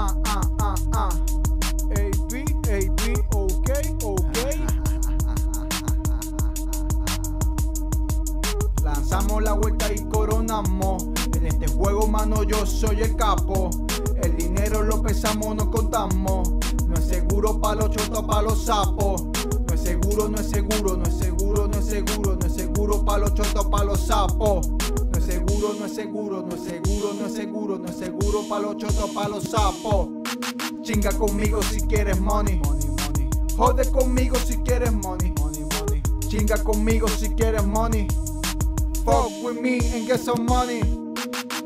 ah, ah, ah, ah. Ok, ok. Lanzamos la vuelta y coronamos. En este juego, mano, yo soy el capo. El dinero lo pesamos, no contamos. No es seguro pa' los chotos, pa' los sapos. No es seguro, no es seguro, no es seguro, no es seguro, no es seguro pa' los chotos, pa' los sapos. No es seguro, no es seguro, no es seguro, no es seguro, pa' los chotos, pa' los sapos. Chinga conmigo si quieres money. Jode conmigo si quieres money. Chinga conmigo si quieres money. Fuck with me and get some money.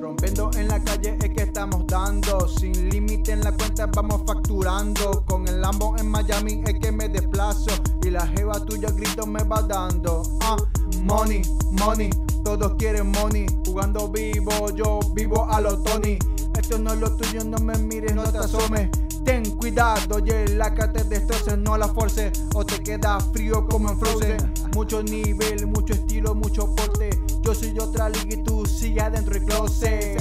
Rompiendo en la calle es que estamos dando. Sin límite en la cuenta vamos facturando. Con el Lambo en Miami es que me desplazo. Y la jeva tuya grito me va dando. Ah, money, money. Todos quieren money. Jugando vivo, yo vivo a los Tony. Esto no es lo tuyo, no me mires, no te asomes. Ten cuidado, oye, la que te destroce, no la force o te queda frío como en Frozen. Mucho nivel, mucho estilo, mucho porte. Yo soy de otra liga y tú sigue adentro del closet.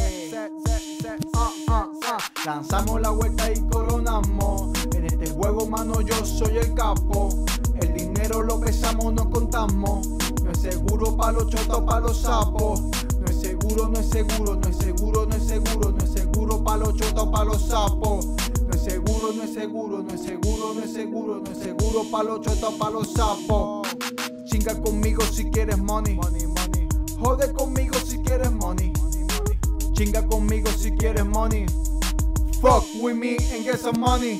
Lanzamos la vuelta y coronamos. En este juego, mano, yo soy el capo. El dinero lo pesamos, no contamos. No es seguro pa' los chotos, pa' los sapos. No es seguro, no es seguro, no es seguro, no es seguro, no es seguro pa' los chotos, pa' los sapos. No es seguro, no es seguro, no es seguro, no es seguro, no es seguro pa' los chotos, pa' los sapos. Chinga conmigo si quieres money. Jode conmigo si quieres money. Chinga conmigo si quieres money. Fuck with me and get some money.